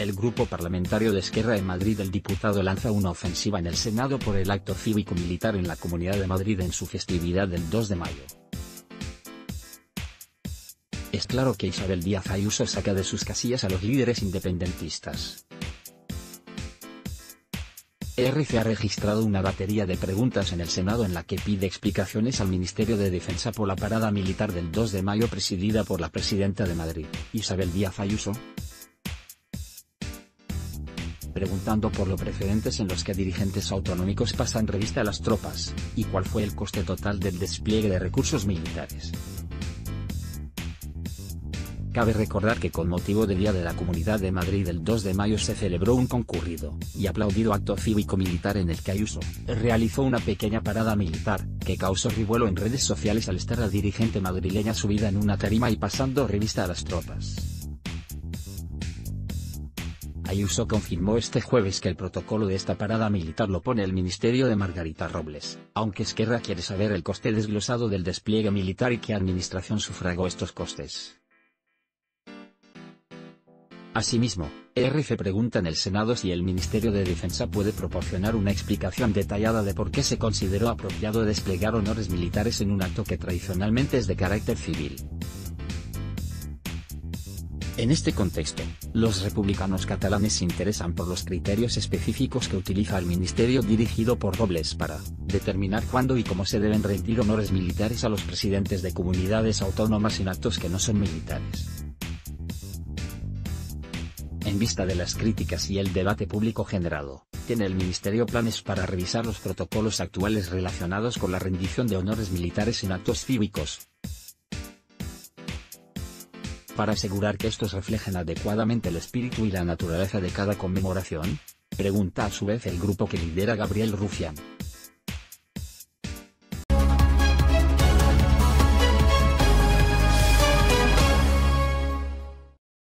El grupo parlamentario de Esquerra en Madrid el diputado lanza una ofensiva en el Senado por el acto cívico-militar en la Comunidad de Madrid en su festividad del 2 de mayo. Es claro que Isabel Díaz Ayuso saca de sus casillas a los líderes independentistas. RC ha registrado una batería de preguntas en el Senado en la que pide explicaciones al Ministerio de Defensa por la parada militar del 2 de mayo presidida por la presidenta de Madrid, Isabel Díaz Ayuso. Preguntando por los precedentes en los que dirigentes autonómicos pasan revista a las tropas, y cuál fue el coste total del despliegue de recursos militares. Cabe recordar que con motivo del Día de la Comunidad de Madrid el 2 de mayo se celebró un concurrido y aplaudido acto cívico-militar en el que Ayuso realizó una pequeña parada militar, que causó revuelo en redes sociales al estar la dirigente madrileña subida en una tarima y pasando revista a las tropas. Ayuso confirmó este jueves que el protocolo de esta parada militar lo pone el ministerio de Margarita Robles, aunque Esquerra quiere saber el coste desglosado del despliegue militar y qué administración sufragó estos costes. Asimismo, RF pregunta en el Senado si el Ministerio de Defensa puede proporcionar una explicación detallada de por qué se consideró apropiado desplegar honores militares en un acto que tradicionalmente es de carácter civil. En este contexto, los republicanos catalanes se interesan por los criterios específicos que utiliza el ministerio dirigido por Robles para determinar cuándo y cómo se deben rendir honores militares a los presidentes de comunidades autónomas en actos que no son militares. En vista de las críticas y el debate público generado, tiene el Ministerio planes para revisar los protocolos actuales relacionados con la rendición de honores militares en actos cívicos. Para asegurar que estos reflejen adecuadamente el espíritu y la naturaleza de cada conmemoración, pregunta a su vez el grupo que lidera Gabriel Rufián.